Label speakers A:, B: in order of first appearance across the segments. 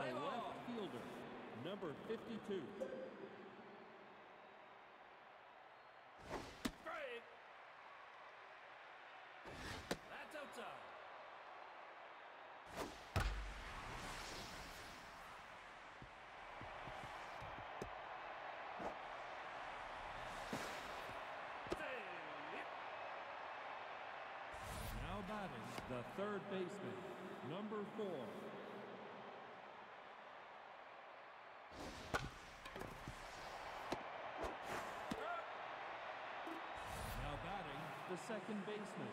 A: by left fielder, number 52.
B: Great. That's outside.
A: Now batting the third baseman, number four, second baseman,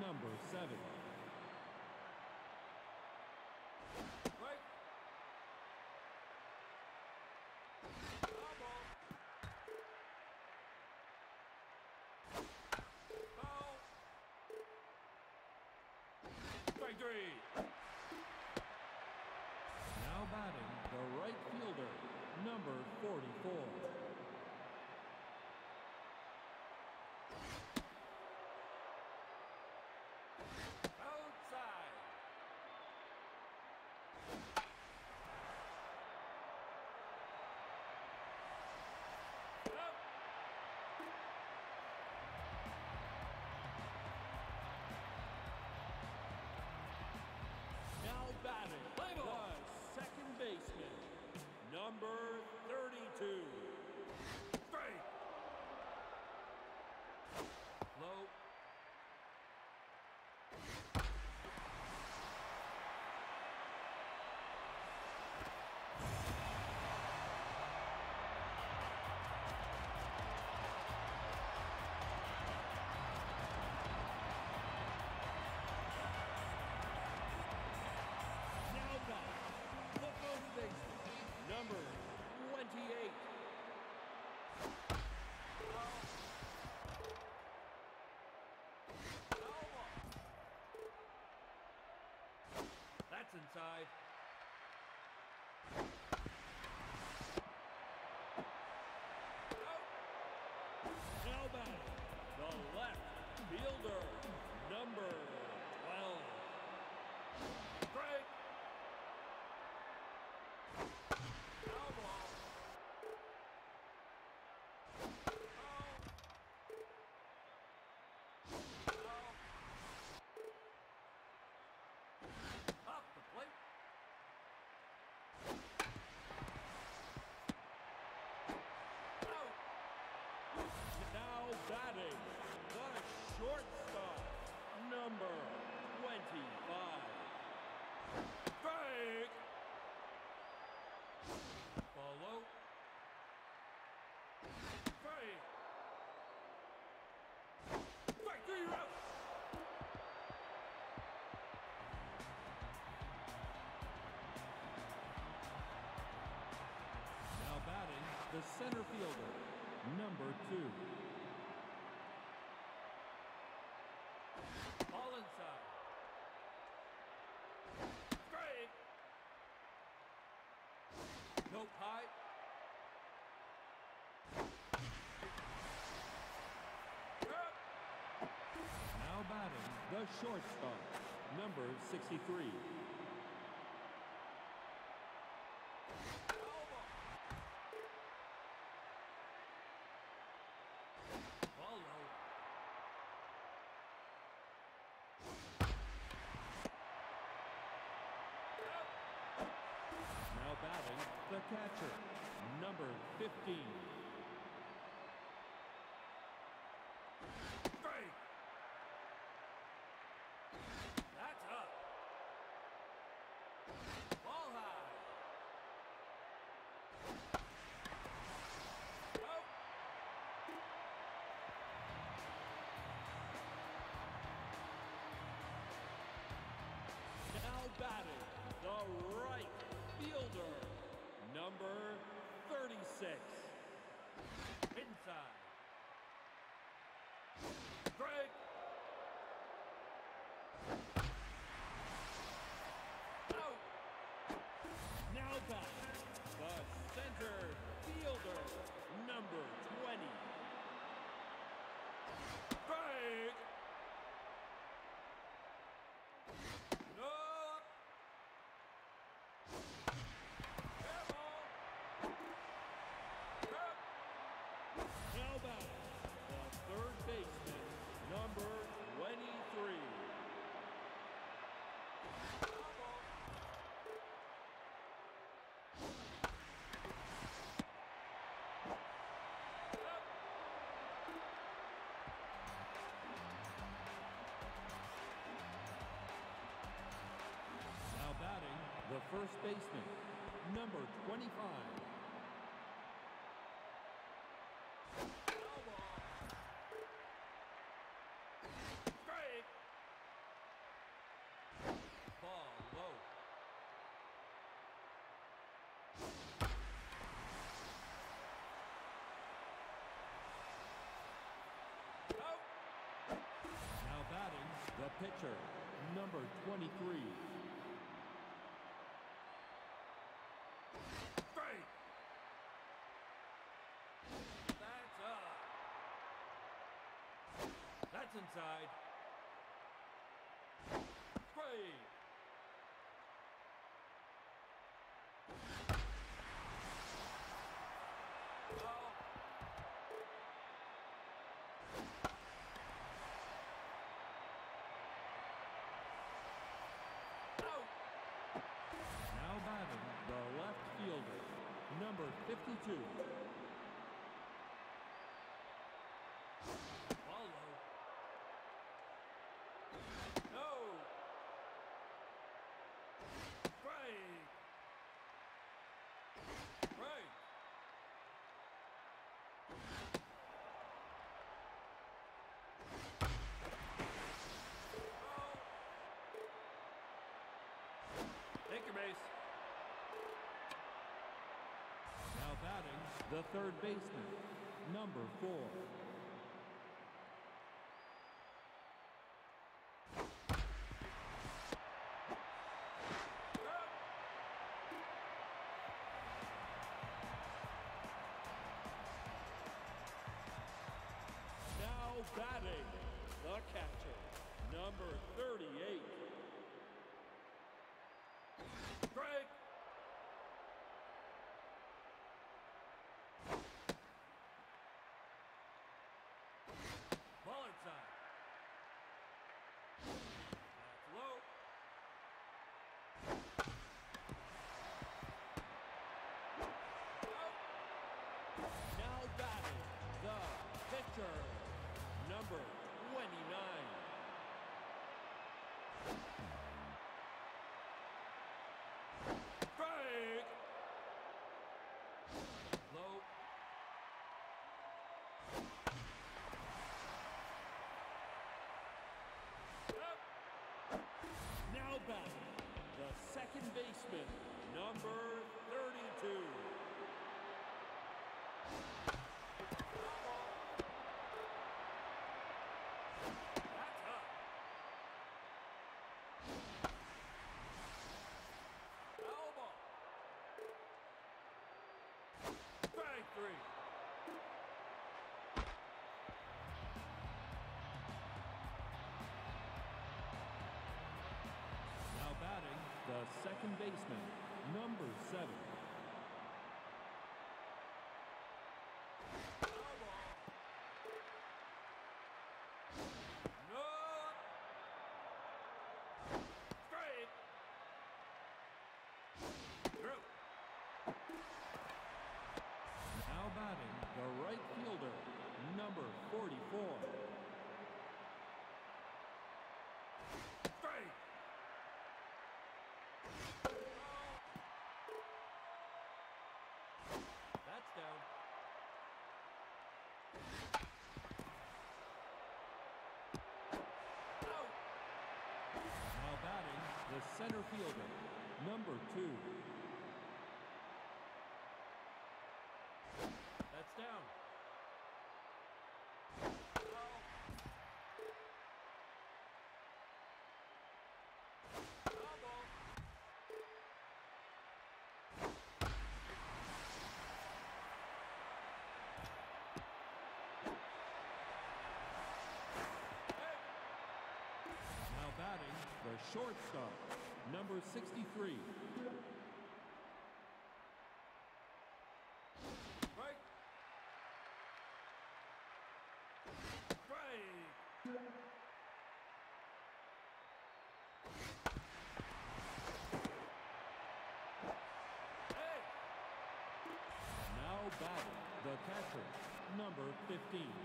A: number seven. number 32. offside. Selback, the left fielder, number center fielder, number two.
B: All inside. Straight. No high.
A: Now batting, the shortstop, number 63. batting, the right fielder, number 36. First baseman, number 25.
B: Foul ball. Strike. Ball low. Out.
A: Now batting, the pitcher, number 23.
B: Strike. That's up. That's inside. Strike. Foul. Out.
A: Now batting, the left fielder, number 52.
B: Ball low. No. Strike. Strike. Foul. Take your base.
A: Now batting, the third baseman, number 4. Batting, the catcher, number 38.
B: Strike. Ball inside. That's low. Out.
A: Now batting, the pitcher, number 29.
B: Strike. Low. Up.
A: Now batting, the second baseman, number 32. Second baseman, number 7.
B: Foul ball. No. Strike. Through.
A: Now batting, the right fielder, number 44.
B: Strike. That's down. Out.
A: Now batting, the center fielder, number 2.
B: That's down. Foul. Foul ball. Hey.
A: Now batting, the shortstop, number 63.
B: Strike. Strike. Hey.
A: Now batting, the catcher, number 15.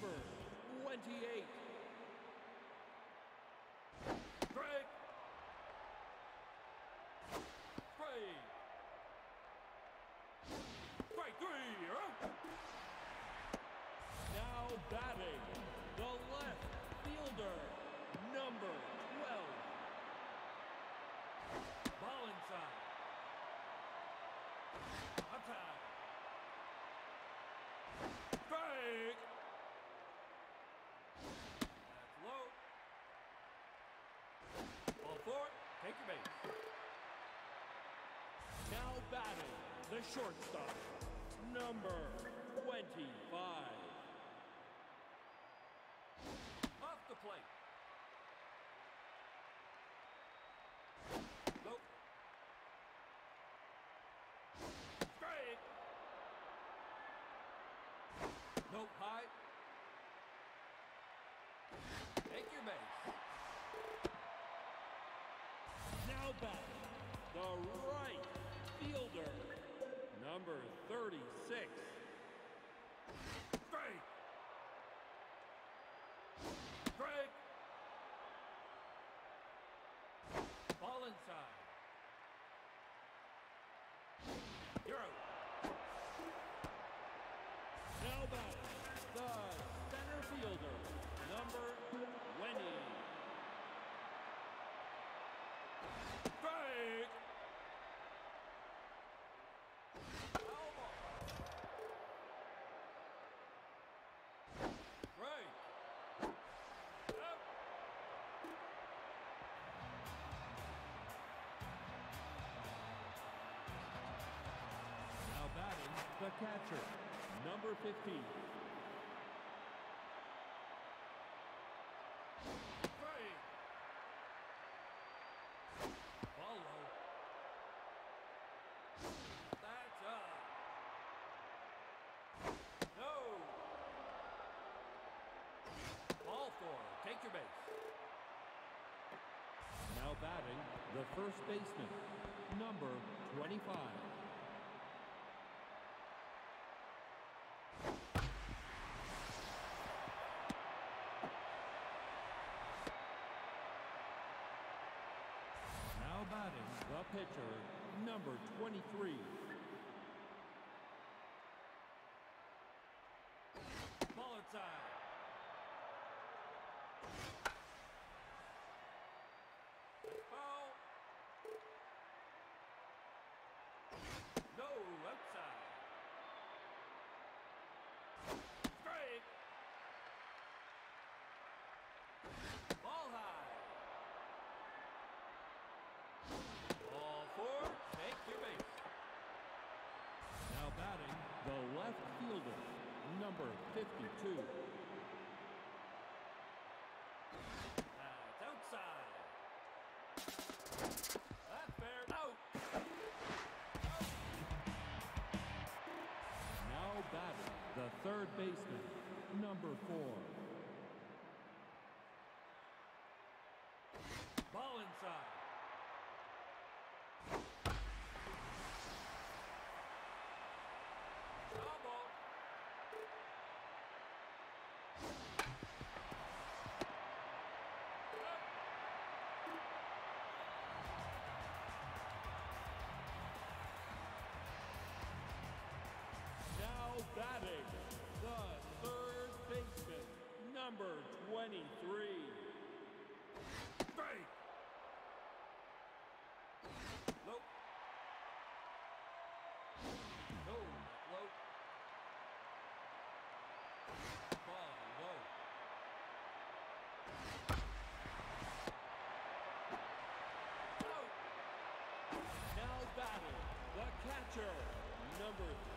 A: Number 28.
B: Strike. Strike. Strike three. Out.
A: Now batting, the left fielder, number 12.
B: Ball inside. Outside. Strike. That's low. Ball four. Take your base.
A: Now batting, the shortstop, number 25.
B: Off the plate. Low. Strike. No high. Take your base.
A: Now batting, the right fielder, number 36.
B: Strike. Strike. Ball inside. You're.
A: Now batting, the center fielder, catcher, number 15.
B: Strike. Ball low. That's up. No. Ball four. Take your base.
A: Now batting, the first baseman, number 25. Now batting, the pitcher, number 23.
B: Ball inside. That's foul. No, outside. Strike. Ball high. Ball four. Take your base.
A: Now batting, the left fielder, number 52.
B: Ah, That's outside. That's fair. Out. Out.
A: Now batting, the third baseman, number 4. 23.
B: Strike. Low. No, low.
A: Now batting, the catcher, number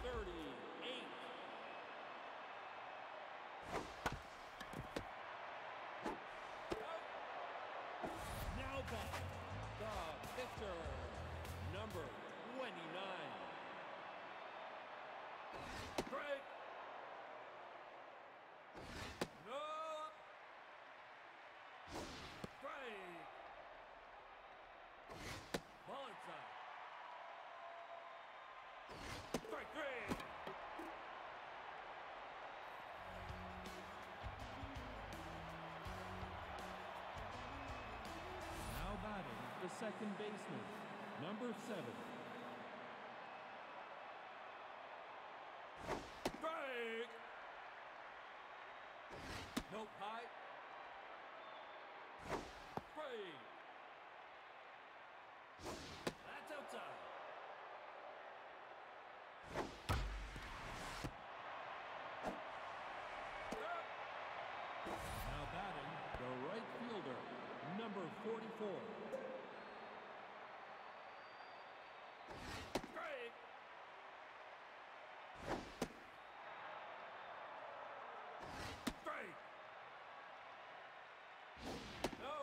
A: second baseman, number seven.
B: Strike! Nope, high. Strike! That's outside.
A: Now batting, the right fielder, number 44.
B: Strike! Strike! No!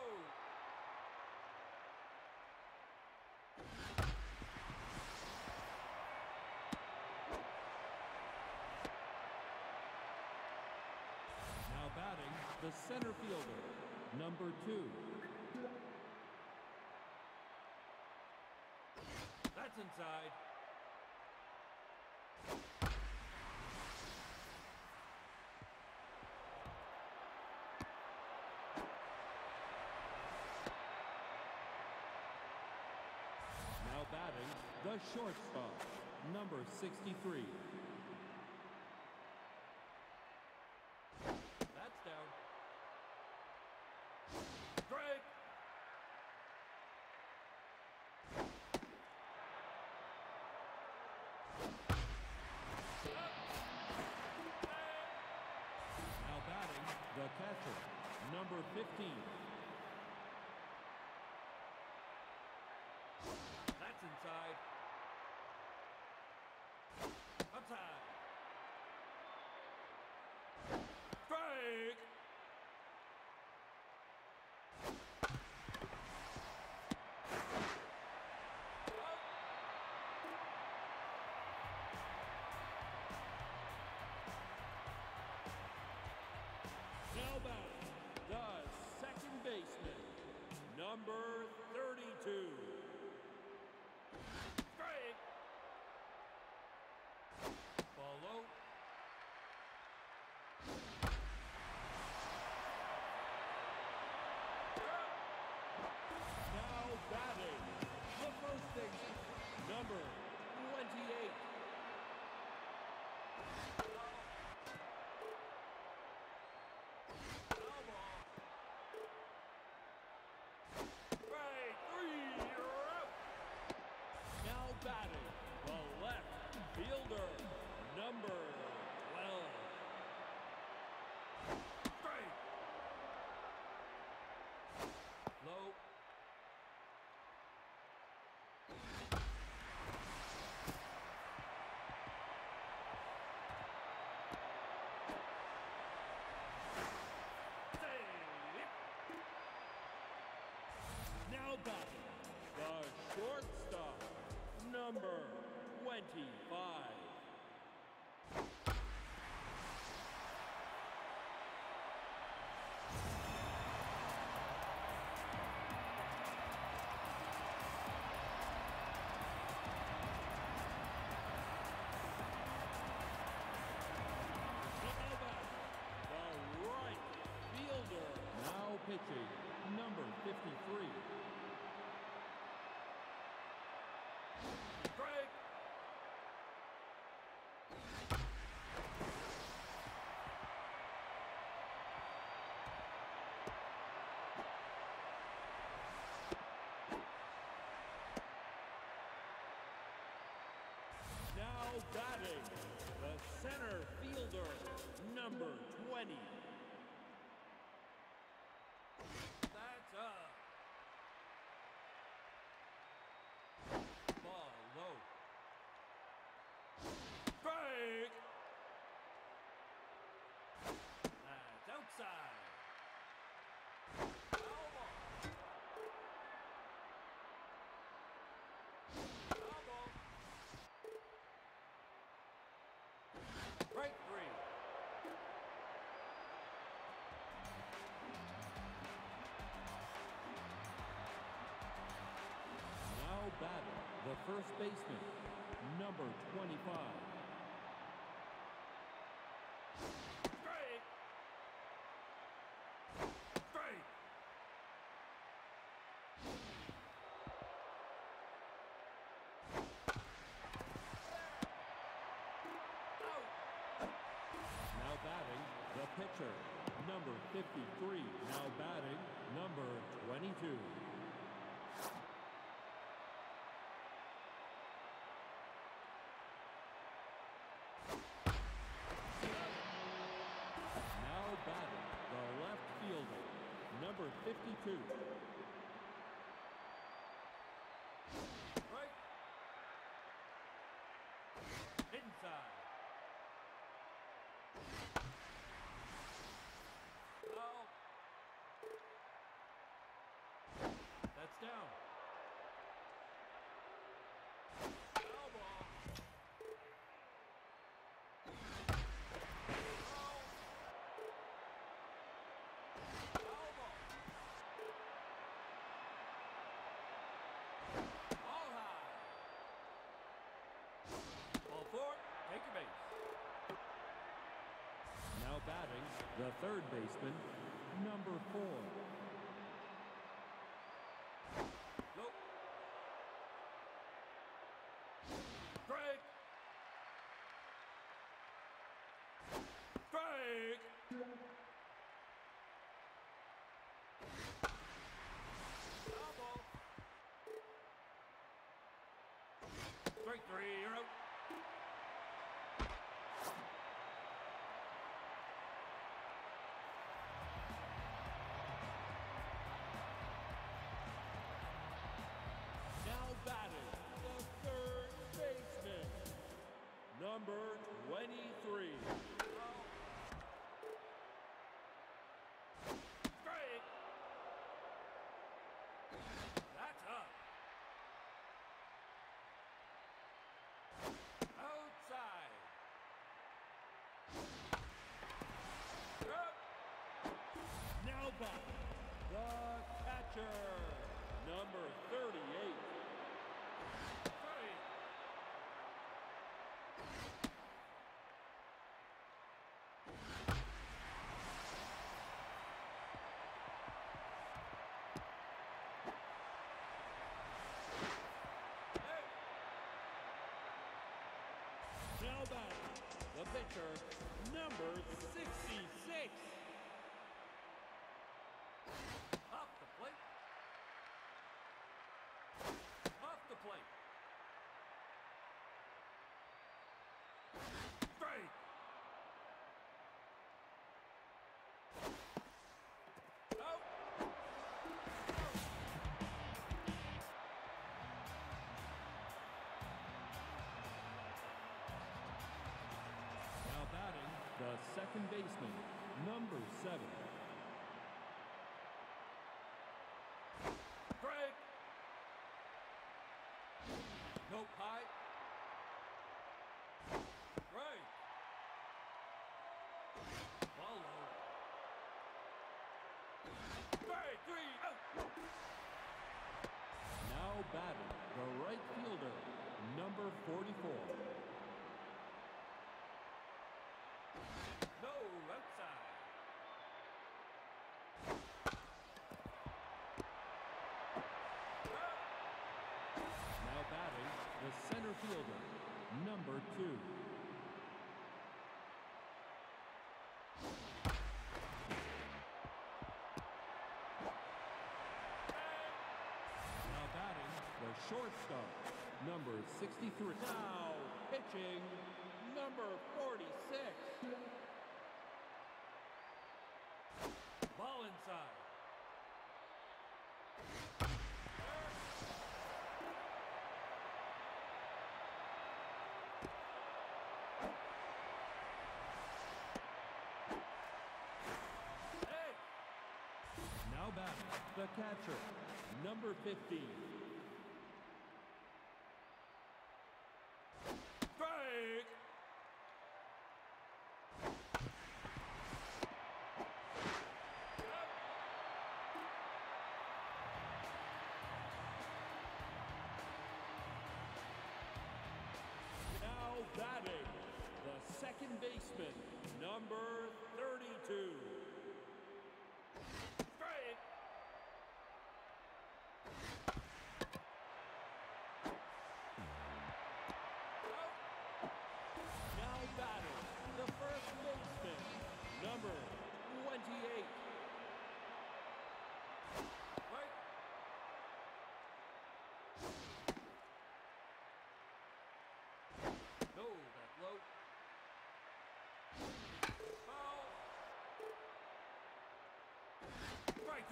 A: Now batting, the center fielder, number two.
B: That's inside.
A: Now batting, the shortstop, number 63. Number 32.
B: Strike! Ball low.
A: Now batting, the first baseman, number 28.
B: Foul ball. Strike three, you're out.
A: Now batting, the left fielder, number 12.
B: Strike. Low. Save.
A: Batting, the shortstop, number 25. Now batting, the right fielder. Now pitching, number 53.
B: Strike.
A: Now batting, the center fielder, number 20. The first baseman, number 25.
B: Strike. Strike.
A: batting, number 22. Now batting, the left fielder, number 52.
B: Right. Inside. Out. That's down. Foul ball. Foul. Foul ball. All high. Ball four. Take your base.
A: Batting, the third baseman, number 4.
B: Go.
A: 23.
B: Strike. That's up. Outside. Up.
A: Now batting, the catcher, number 38.
B: Strike. Hey.
A: Now the pitcher, number second baseman, number 7.
B: Strike. Nope, high. Right. Ball. Strike three.
A: Now batting, the right fielder, number 44.
B: No, outside. Out.
A: Now batting, the center fielder, number 2. Now batting, the shortstop, number 63. Now pitching, number 46.
B: Ball inside. Hey,
A: Now batting, the catcher, number 15. Number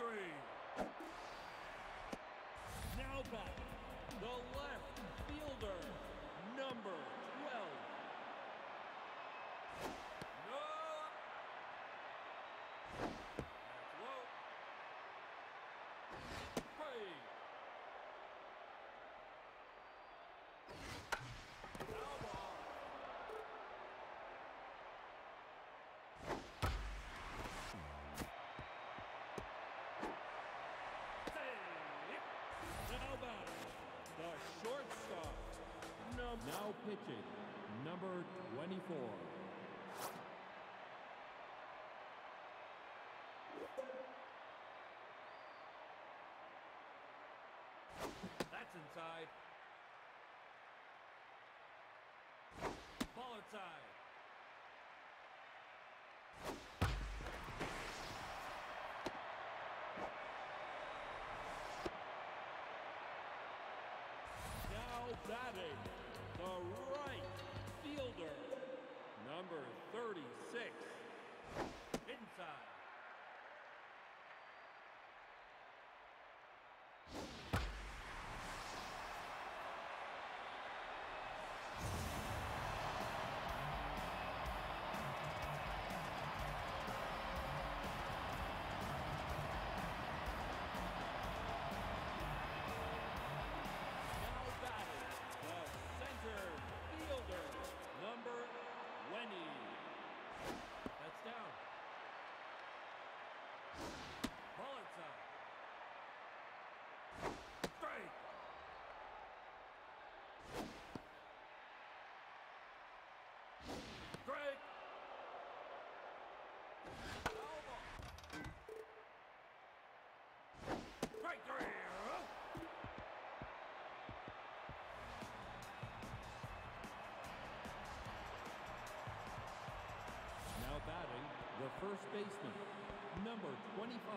B: three.
A: Now back. The left. The shortstop. Num- now pitching, number 24.
B: That's inside. Ball inside.
A: Batting, the right fielder, number 36.
B: Inside. Strike three.
A: Now batting, the first baseman, number 25.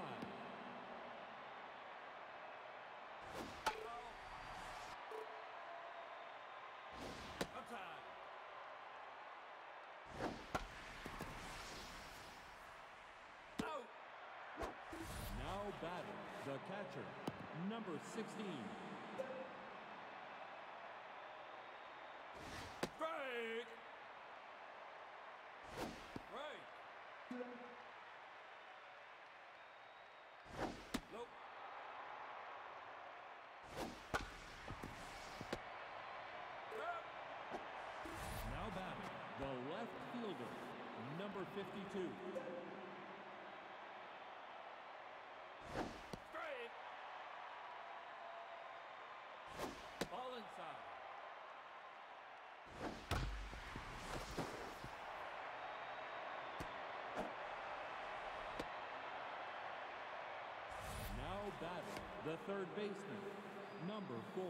B: Outside. Out.
A: Now batting, the catcher, number 16.
B: Strike. Strike. Nope.
A: Now batting, the left fielder, number 52.
B: Strike. Ball inside.
A: Batting, the third baseman, number 4.